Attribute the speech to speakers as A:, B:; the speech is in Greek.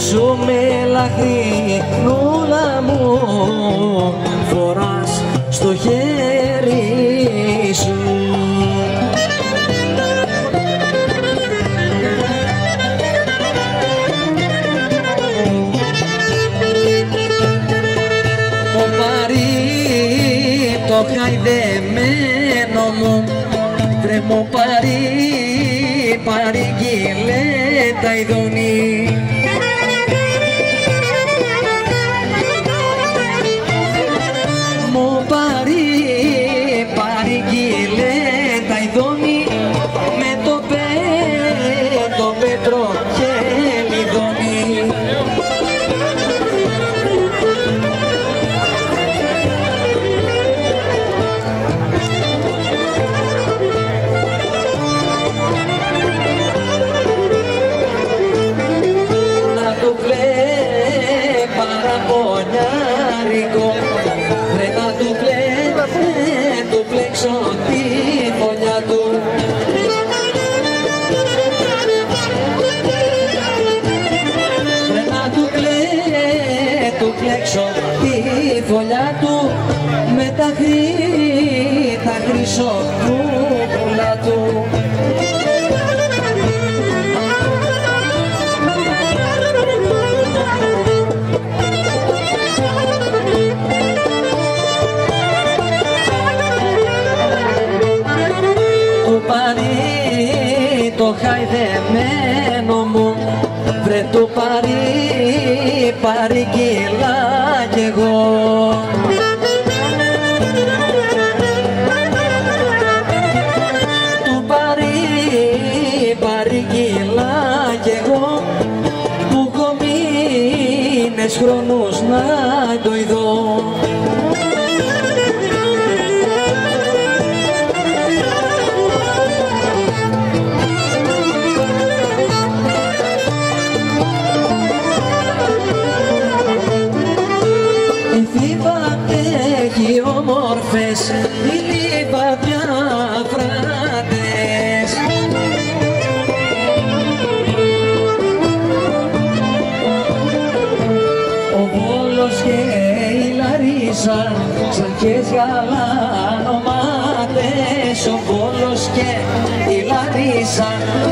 A: χέρι Ισού μελαχρή νούλα μου. Φοράς στο χέρι σου. Το παρί το χαϊδεμένο μου. Βρε μου παρί παρήγγειλε τα ειδονή του πλέξω τη φωλιά του. Ρε να του πλέ, του πλέξω τη φωλιά του. Με τα χρή, τα χρυσοπούλα του παρί το χαϊδεμένο μου. Βρε του παρί παρήγγειλα κι εγώ. Του παρί παρήγγειλα κι εγώ. Που έχω μήνες χρόνους να το ειδώ Η θύβα έχει όμορφες, η λίβα πια φράτες. Ο Βόλος και η Λαρίσα, σαν και γαλανομάτες. Ο Βόλος και η Λαρίσα, σαν